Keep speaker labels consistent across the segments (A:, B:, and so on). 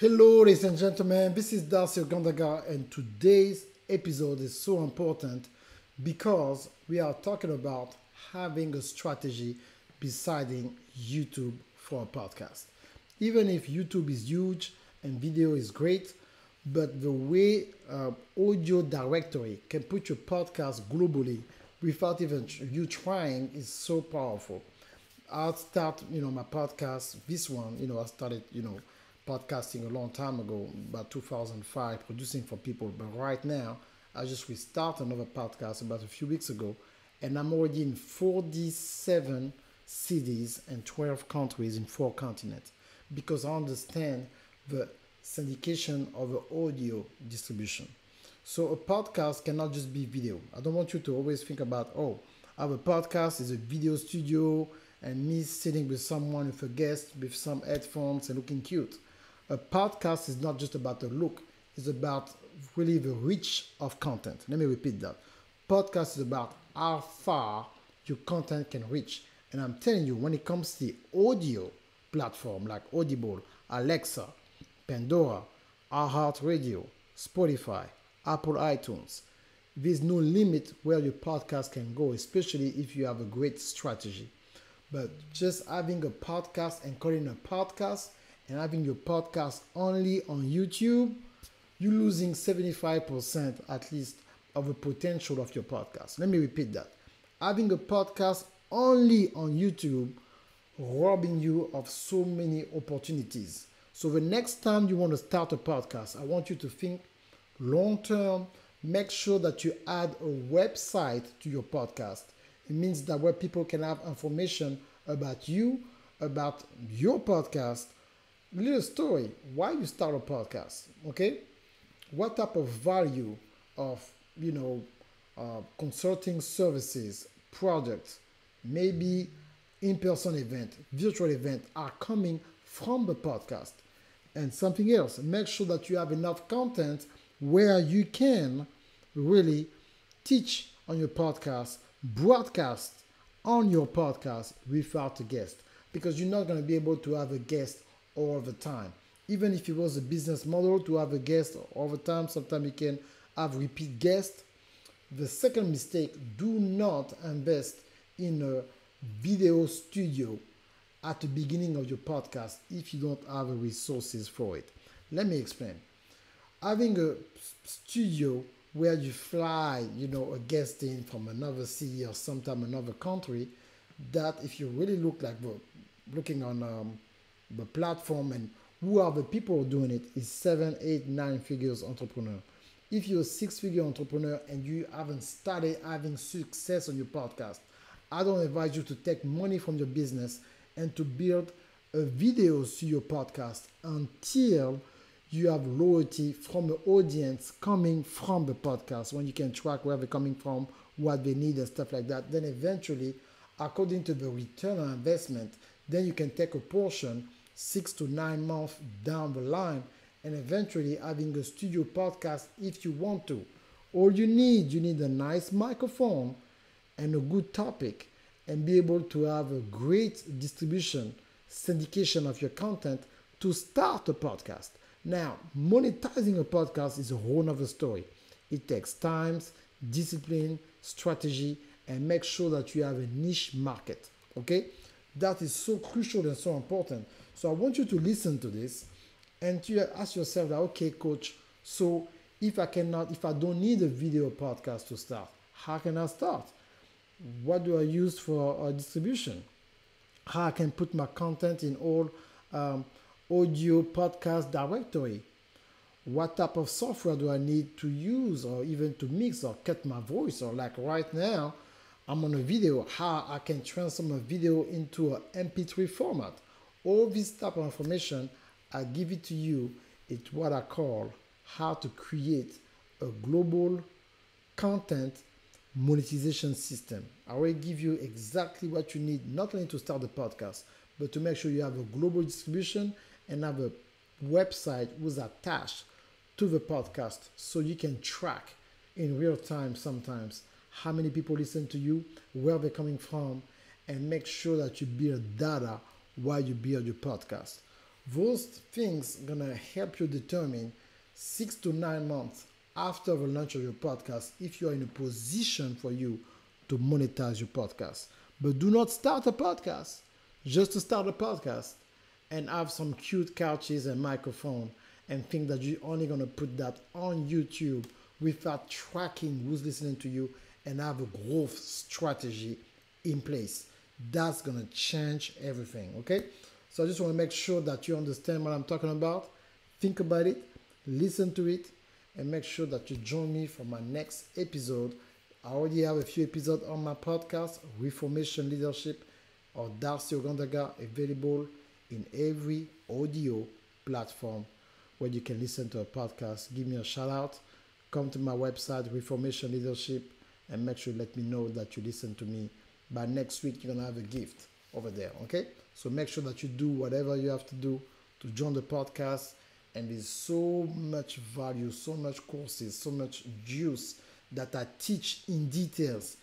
A: Hello, ladies and gentlemen. This is Darcy Ogandaga, and today's episode is so important because we are talking about having a strategy deciding YouTube for a podcast. Even if YouTube is huge and video is great, but the way uh, audio directory can put your podcast globally without even you trying is so powerful. I'll start, you know, my podcast, this one, you know, I started, you know, podcasting a long time ago, about 2005, producing for people. But right now, I just restarted another podcast about a few weeks ago, and I'm already in 47 cities and 12 countries in four continents because I understand the syndication of the audio distribution. So a podcast cannot just be video. I don't want you to always think about, oh, our podcast, is a video studio, and me sitting with someone with a guest with some headphones and looking cute. A podcast is not just about the look, it's about really the reach of content. Let me repeat that. Podcast is about how far your content can reach. And I'm telling you, when it comes to the audio platform like Audible, Alexa, Pandora, iHeartRadio, Spotify, Apple iTunes, there's no limit where your podcast can go, especially if you have a great strategy. But just having a podcast and calling a podcast and having your podcast only on YouTube, you're losing 75% at least of the potential of your podcast. Let me repeat that. Having a podcast only on YouTube robbing you of so many opportunities. So the next time you want to start a podcast, I want you to think long term. Make sure that you add a website to your podcast. It means that where people can have information about you, about your podcast, little story, why you start a podcast, okay? What type of value of, you know, uh, consulting services, products, maybe in-person event, virtual event are coming from the podcast. And something else, make sure that you have enough content where you can really teach on your podcast, broadcast on your podcast without a guest because you're not going to be able to have a guest all the time. Even if it was a business model to have a guest all the time, sometimes you can have repeat guests. The second mistake, do not invest in a video studio at the beginning of your podcast if you don't have the resources for it. Let me explain. Having a studio where you fly, you know, a guest in from another city or sometime another country, that if you really look like looking on um, the platform and who are the people doing it is seven, eight, nine figures entrepreneur. If you're a six figure entrepreneur and you haven't started having success on your podcast, I don't advise you to take money from your business and to build a videos to your podcast until you have loyalty from the audience coming from the podcast when you can track where they're coming from what they need and stuff like that then eventually according to the return on investment then you can take a portion six to nine months down the line and eventually having a studio podcast if you want to all you need you need a nice microphone and a good topic and be able to have a great distribution syndication of your content to start a podcast now, monetizing a podcast is a whole other story. It takes time, discipline, strategy, and make sure that you have a niche market. Okay? That is so crucial and so important. So I want you to listen to this and to ask yourself that, okay, coach, so if I cannot, if I don't need a video podcast to start, how can I start? What do I use for uh, distribution? How I can put my content in all um, audio podcast directory. What type of software do I need to use or even to mix or cut my voice? Or like right now, I'm on a video, how I can transform a video into an MP3 format. All this type of information, I give it to you. It's what I call how to create a global content monetization system. I will give you exactly what you need, not only to start the podcast, but to make sure you have a global distribution and have a website was attached to the podcast so you can track in real time sometimes how many people listen to you, where they're coming from, and make sure that you build data while you build your podcast. those things gonna help you determine six to nine months after the launch of your podcast if you are in a position for you to monetize your podcast. But do not start a podcast just to start a podcast and have some cute couches and microphone and think that you're only to put that on YouTube without tracking who's listening to you and have a growth strategy in place. That's going to change everything, okay? So I just want to make sure that you understand what I'm talking about. Think about it, listen to it, and make sure that you join me for my next episode. I already have a few episodes on my podcast, Reformation Leadership or Darcy Ogandaga, available in every audio platform where you can listen to a podcast. Give me a shout out. Come to my website, Reformation Leadership, and make sure you let me know that you listen to me. By next week, you're going to have a gift over there. Okay? So make sure that you do whatever you have to do to join the podcast. And there's so much value, so much courses, so much juice that I teach in details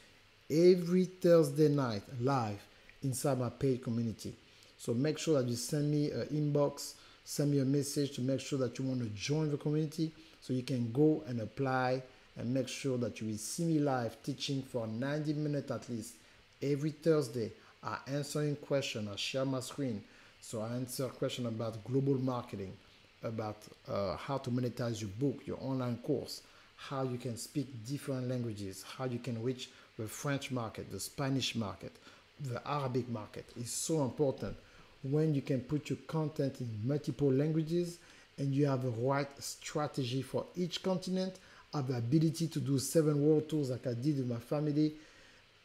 A: every Thursday night live inside my paid community. So make sure that you send me an inbox, send me a message to make sure that you want to join the community so you can go and apply and make sure that you will see me live teaching for 90 minutes at least every Thursday. I answering question, I share my screen. So I answer question about global marketing, about uh, how to monetize your book, your online course, how you can speak different languages, how you can reach the French market, the Spanish market, the Arabic market. is so important when you can put your content in multiple languages and you have the right strategy for each continent, have the ability to do seven world tours like I did with my family.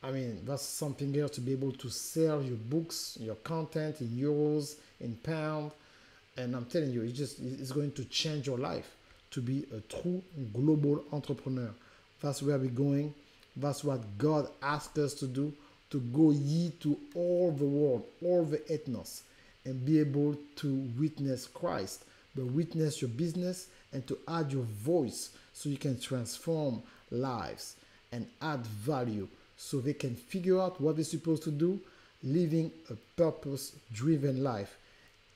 A: I mean, that's something else to be able to sell your books, your content in euros, in pounds. And I'm telling you, it's just it's going to change your life to be a true global entrepreneur. That's where we're going. That's what God asked us to do to go ye to all the world, all the ethnos and be able to witness Christ, but witness your business and to add your voice so you can transform lives and add value so they can figure out what they're supposed to do, living a purpose driven life.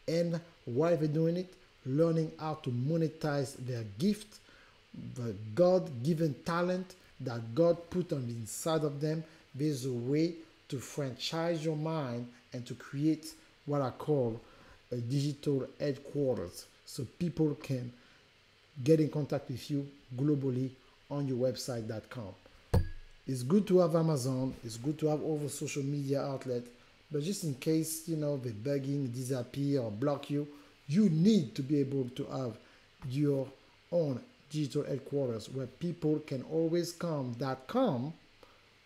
A: And while they're doing it, learning how to monetize their gift, the God given talent that God put on the inside of them. There's a way to franchise your mind and to create what I call a digital headquarters so people can get in contact with you globally on your website.com. It's good to have Amazon, it's good to have the social media outlet, but just in case, you know, the bugging disappear or block you, you need to be able to have your own digital headquarters where people can always come that come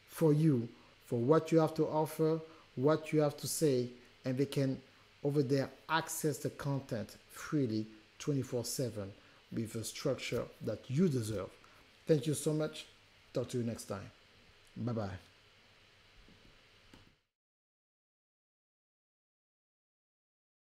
A: for you for what you have to offer, what you have to say, and they can over there access the content freely 24 7 with the structure that you deserve. Thank you so much. Talk to you next time. Bye bye.